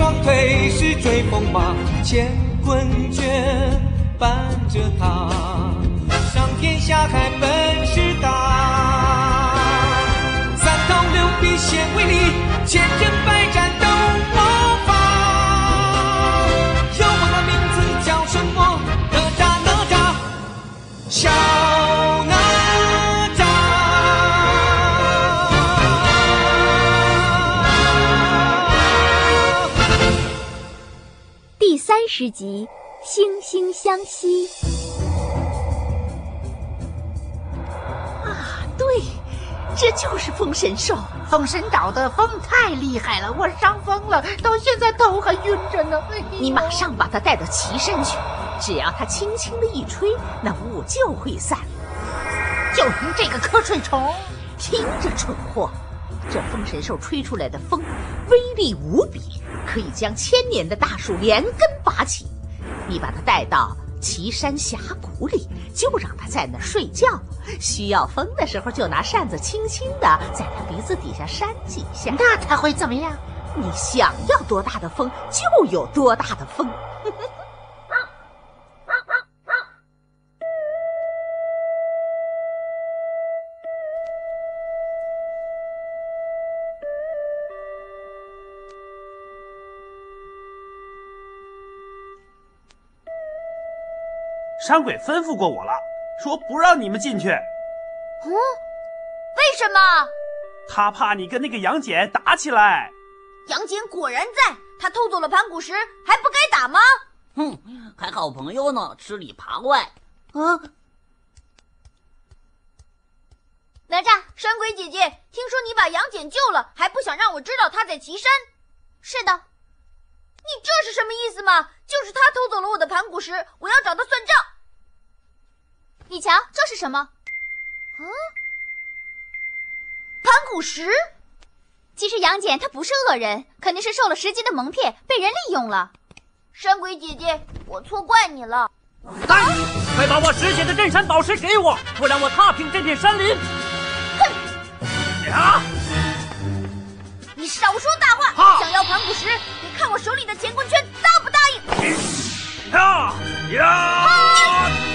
双腿是追风马，乾坤圈伴着他，上天下海本事大。三头六臂显威力，千阵百战斗魔法。有我的名字叫什么？哪吒哪吒，第三十集《惺惺相惜》。啊，对，这就是风神兽。封神岛的风太厉害了，我伤风了，到现在头还晕着呢。哎你马上把它带到岐山去，只要它轻轻的一吹，那雾就会散。就凭这个瞌睡虫，听着，蠢货，这风神兽吹出来的风威力无比，可以将千年的大树连根拔起。你把它带到岐山峡谷里，就让它在那儿睡觉。需要风的时候，就拿扇子轻轻的在它鼻子底下扇几下。那它会怎么样？你想要多大的风，就有多大的风。山鬼吩咐过我了，说不让你们进去，嗯，为什么？他怕你跟那个杨戬打起来。杨戬果然在，他偷走了盘古石，还不该打吗？哼，还好朋友呢，吃里扒外。啊，哪吒，山鬼姐姐，听说你把杨戬救了，还不想让我知道他在岐山？是的。你这是什么意思嘛？就是他偷走了我的盘古石，我要找他算账。你瞧，这是什么？啊，盘古石。其实杨戬他不是恶人，肯定是受了石级的蒙骗，被人利用了。山鬼姐姐，我错怪你了。来，快把我石写的镇山宝石给我，不然我踏平这片山林！哼！呀！你少说大话！哈想要盘古石，你看我手里的乾坤圈答不答应？呀呀！呀！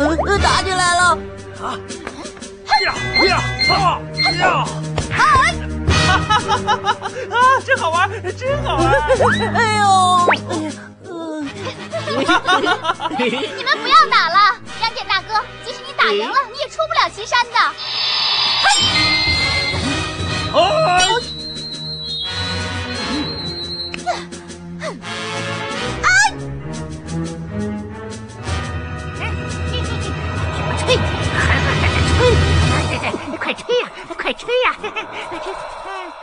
呃，打起来了！啊！呀呀啊呀！哈哈哈哈哈！啊，真好玩，真好玩！哎呦！你们不要打了，杨戬大哥，即使你打赢了，你也出不了岐山的。快吹呀！吹，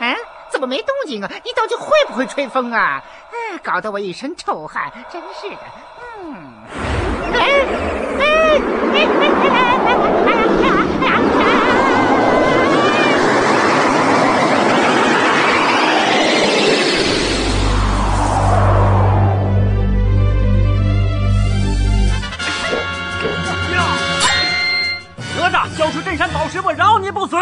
嗯，怎么没动静啊？你到底会不会吹风啊？嗯，搞得我一身臭汗，真是的。嗯，哎哎哪吒，交出镇山宝石，我饶你不死！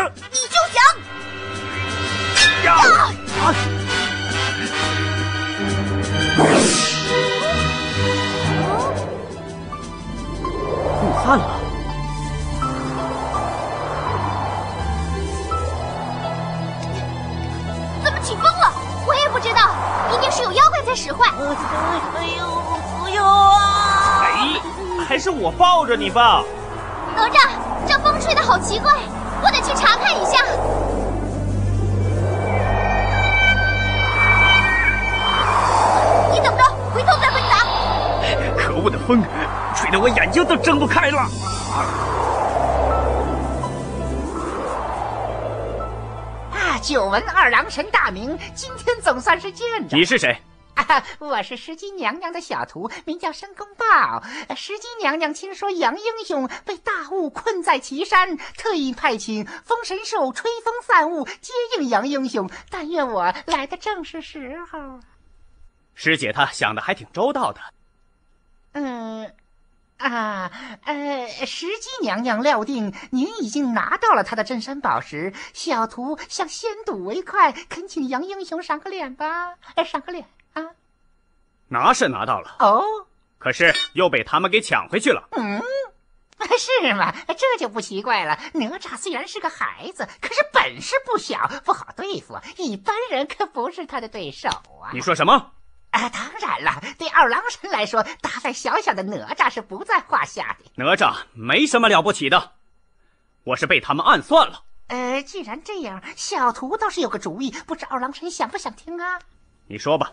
你爸。哪吒，这风吹的好奇怪，我得去查看一下。你等着，回头再回答。可恶的风，吹得我眼睛都睁不开了。啊！久闻二郎神大名，今天总算是见着。你是谁？啊，我是石矶娘娘的小徒，名叫申公豹。石矶娘娘听说杨英雄被大雾困在岐山，特意派遣风神兽吹风散雾接应杨英雄。但愿我来的正是时候。师姐她想的还挺周到的。嗯，啊，呃，石矶娘娘料定您已经拿到了她的镇山宝石，小徒想先睹为快，恳请杨英雄赏个脸吧，赏个脸啊！拿是拿到了，哦，可是又被他们给抢回去了。嗯，是吗？这就不奇怪了。哪吒虽然是个孩子，可是本事不小，不好对付，一般人可不是他的对手啊。你说什么？啊，当然了，对二郎神来说，打败小小的哪吒是不在话下的。哪吒没什么了不起的，我是被他们暗算了。呃，既然这样，小徒倒是有个主意，不知二郎神想不想听啊？你说吧。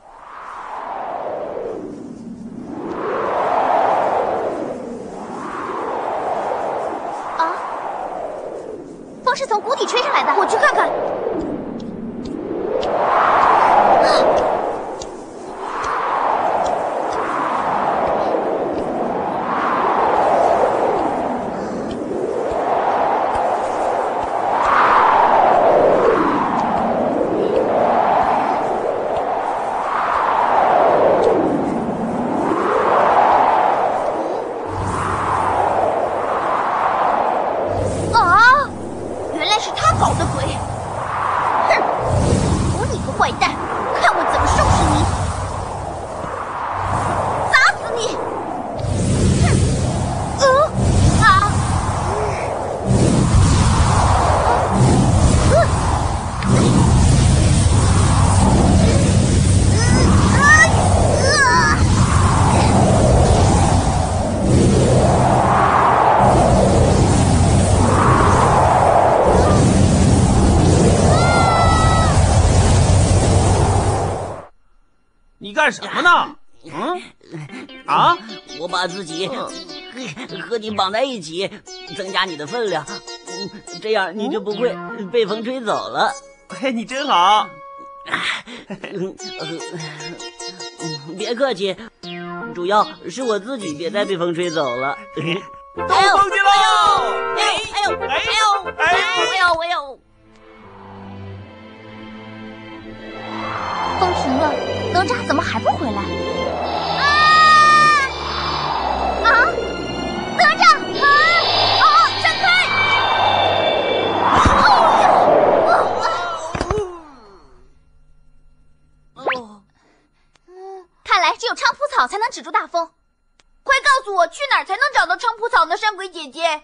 我去什么呢？嗯？啊？我把自己和和你绑在一起，增加你的分量，嗯这样你就不会被风吹走了。嘿，你真好。嗯别客气，主要是我自己别再被风吹走了。兜风去喽！哎呦哎呦哎呦哎呦哎呦！哪吒怎么还不回来？啊！啊！哪吒！啊！啊！闪开！哦，看来只有菖蒲草才能止住大风。快告诉我，去哪儿才能找到菖蒲草呢？山鬼姐姐。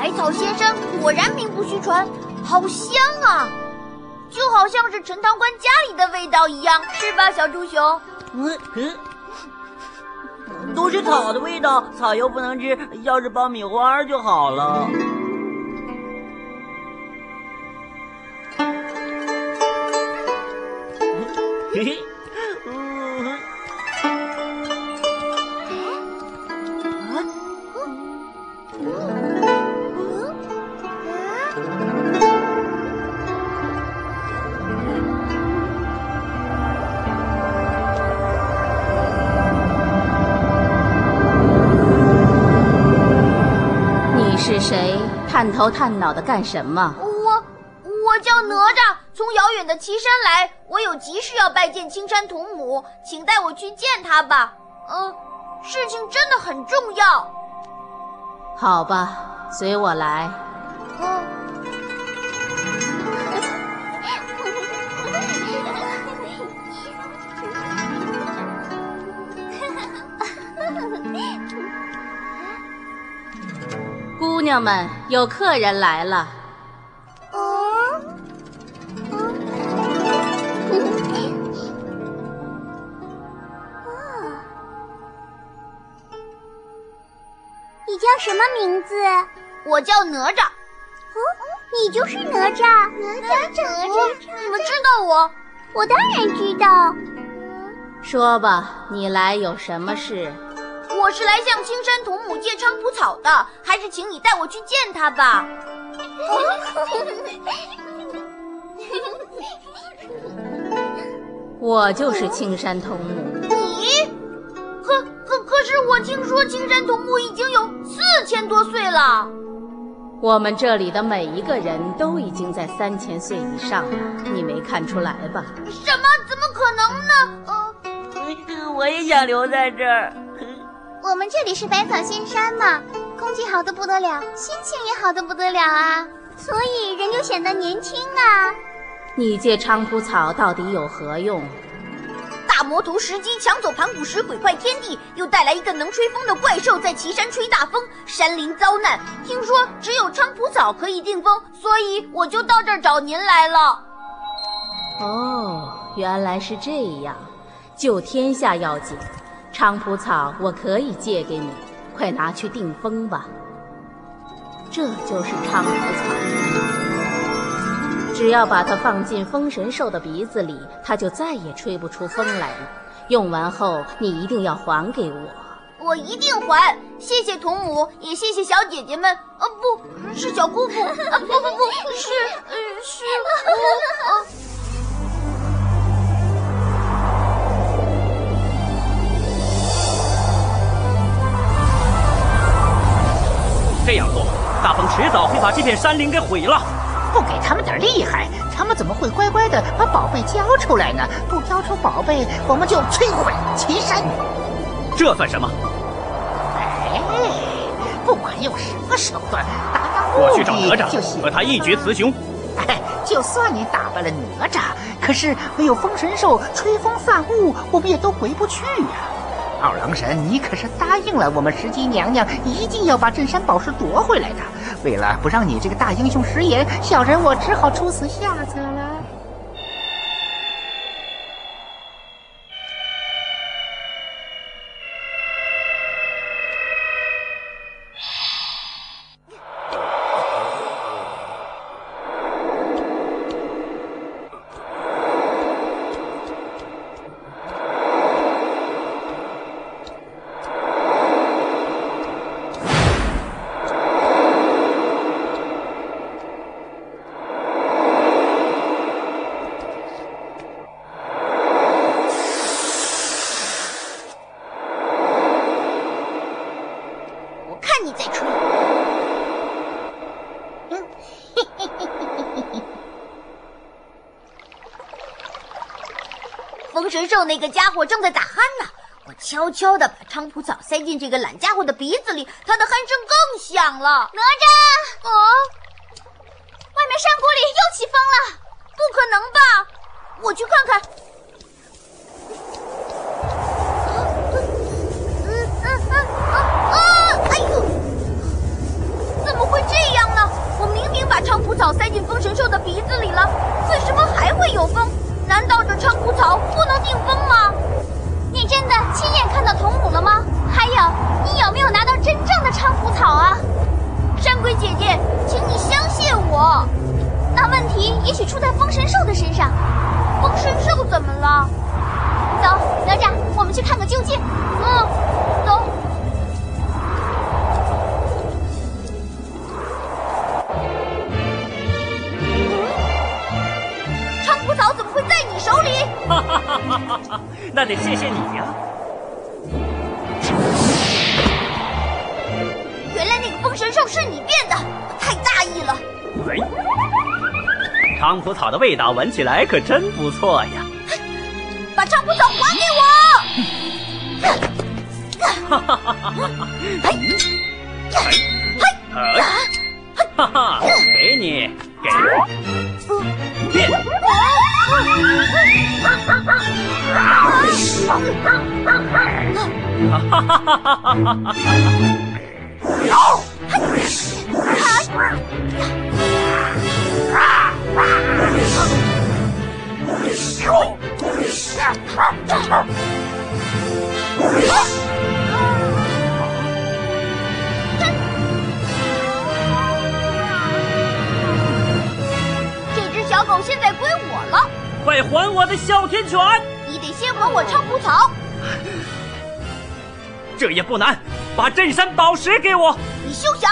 百草先生果然名不虚传，好香啊！就好像是陈塘关家里的味道一样，是吧，小猪熊？嗯嗯，都是草的味道，草又不能吃，要是爆米花就好了。探头探脑的干什么？我我叫哪吒，从遥远的岐山来，我有急事要拜见青山童母，请带我去见她吧。嗯、事情真的很重要。好吧，随我来。娘们，有客人来了。你叫什么名字？我叫哪吒。哦，你就是哪吒。哪吒，哪吒，你们知道我？我当然知道。说吧，你来有什么事？我是来向青山童母借菖蒲草的，还是请你带我去见他吧。我就是青山童母。你？可可可是，我听说青山童母已经有四千多岁了。我们这里的每一个人都已经在三千岁以上了，你没看出来吧？什么？怎么可能呢？呃，我也想留在这儿。我们这里是百草仙山嘛，空气好的不得了，心情也好的不得了啊，所以人就显得年轻啊。你借菖蒲草到底有何用？大魔头石矶抢走盘古石，鬼怪天地，又带来一个能吹风的怪兽在岐山吹大风，山林遭难。听说只有菖蒲草可以定风，所以我就到这儿找您来了。哦，原来是这样，救天下要紧。菖蒲草我可以借给你，快拿去定风吧。这就是菖蒲草，只要把它放进风神兽的鼻子里，它就再也吹不出风来了。用完后你一定要还给我。我一定还。谢谢童母，也谢谢小姐姐们。呃，不是小姑姑，啊，不不不是，呃，是我。呃把这片山林给毁了。不给他们点厉害，他们怎么会乖乖的把宝贝交出来呢？不交出宝贝，我们就摧毁岐山。这算什么？哎，不管用什么手段达到我目去找哪吒。和他一决雌雄。哎，就算你打败了哪吒，可是没有风神兽吹风散雾，我们也都回不去呀、二郎神，你可是答应了我们石矶娘娘，一定要把镇山宝石夺回来的。为了不让你这个大英雄食言，小人我只好出此下策了。你再吹。风神兽那个家伙正在打鼾呢，我悄悄地把菖蒲草塞进这个懒家伙的鼻子里，他的鼾声更响了。哪吒，哦，外面山谷里又起风了。不可能吧？我去看看。把菖蒲草塞进风神兽的鼻子里了，为什么还会有风？难道这菖蒲草不能定风吗？你真的亲眼看到童母了吗？还有，你有没有拿到真正的菖蒲草啊？山鬼姐姐，请你相信我。那问题也许出在风神兽的身上。风神兽怎么了？走，哪吒，我们去看个究竟。嗯，得谢谢你呀、原来那个风神兽是你变的，我太大意了。喂，菖蒲草的味道闻起来可真不错呀！把菖蒲草还给我！哈哈哈哈哈！哎，哎，哈哈，给你，给你，变！哈哈哈！这只小狗现在归我。快还我的哮天犬！你得先还我菖蒲草。这也不难，把镇山宝石给我。你休想！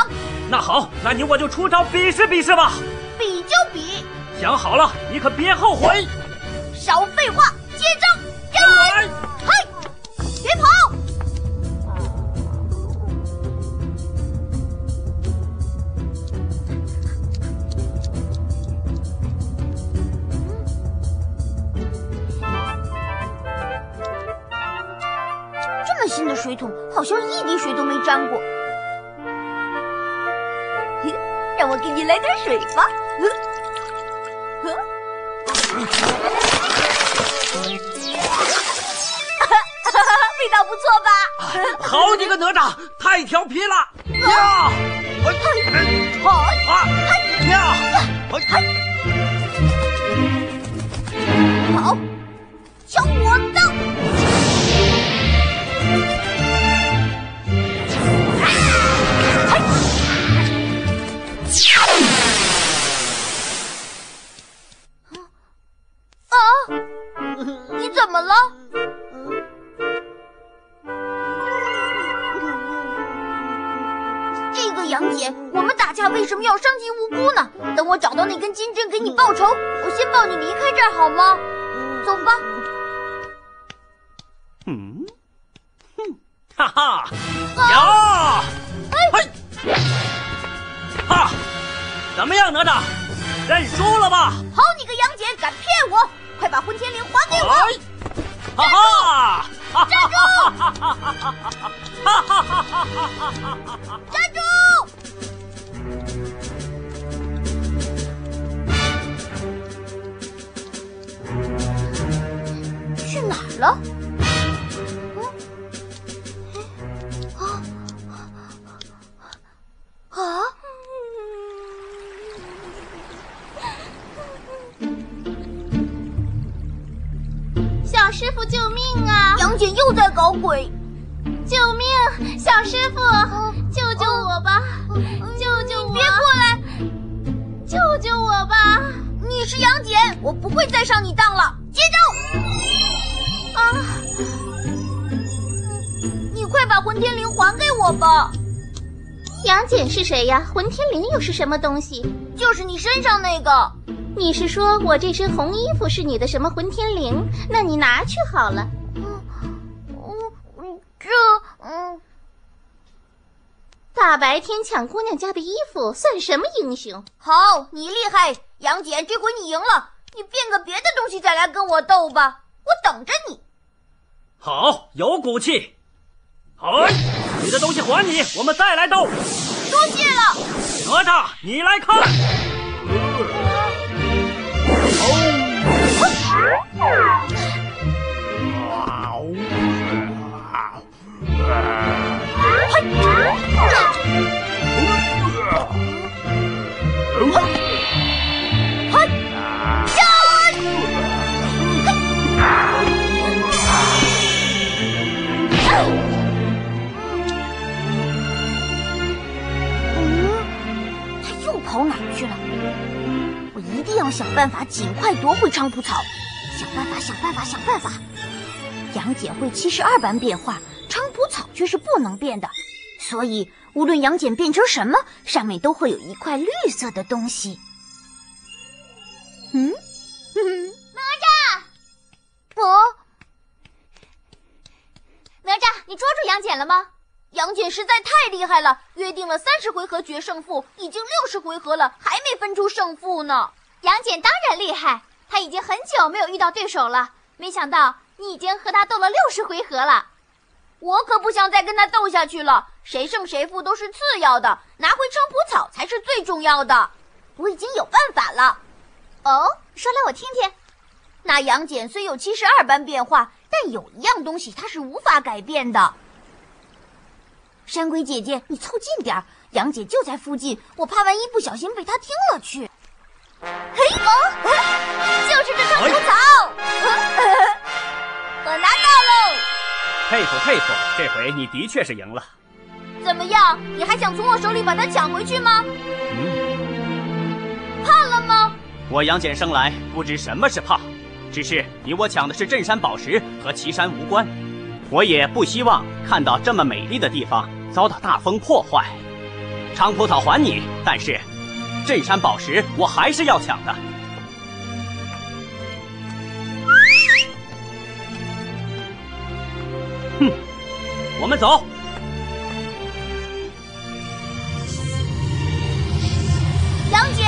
那好，那你我就出招比试比试吧。比就比，想好了，你可别后悔。少废话，水桶，好像一滴水都没沾过。让我给你来点水吧。味道不错吧？好你个哪吒，太调皮了！呀！好，啊！呀！好，瞧我的！哈哈哈哈哈哈是杨戬，我不会再上你当了。接招！啊！你快把混天绫还给我吧！杨戬是谁呀？混天绫又是什么东西？就是你身上那个。你是说我这身红衣服是你的什么混天绫？那你拿去好了。嗯嗯，这嗯，大白天抢姑娘家的衣服，算什么英雄？好，你厉害，杨戬，这回你赢了。你变个别的东西再来跟我斗吧，我等着你。好，有骨气。好，你的东西还你，我们再来斗。多谢了，哪吒，你来看。嗯，想办法尽快夺回菖蒲草，想办法，想办法，想办法。杨戬会七十二般变化，菖蒲草却是不能变的，所以无论杨戬变成什么，上面都会有一块绿色的东西。嗯，哪吒，哦，哪吒，你捉住杨戬了吗？杨戬实在太厉害了，约定了三十回合决胜负，已经六十回合了，还没分出胜负呢。杨戬当然厉害，他已经很久没有遇到对手了。没想到你已经和他斗了六十回合了。我可不想再跟他斗下去了，谁胜谁负都是次要的，拿回菖蒲草才是最重要的。我已经有办法了。哦，说来我听听。那杨戬虽有七十二般变化，但有一样东西他是无法改变的。山鬼姐姐，你凑近点儿，杨戬就在附近，我怕万一不小心被他听了去。嘿，哦，就是这菖蒲草，我拿到喽！佩服佩服，这回你的确是赢了。怎么样？你还想从我手里把它抢回去吗？嗯，怕了吗？我杨戬生来不知什么是怕，只是你我抢的是镇山宝石，和岐山无关。我也不希望看到这么美丽的地方遭到大风破坏。长葡萄还你，但是镇山宝石我还是要抢的。哼，我们走。杨戬，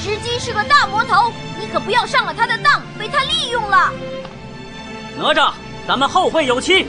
石矶是个大魔头，你可不要上了他的当，被他利用了。哪吒，咱们后会有期。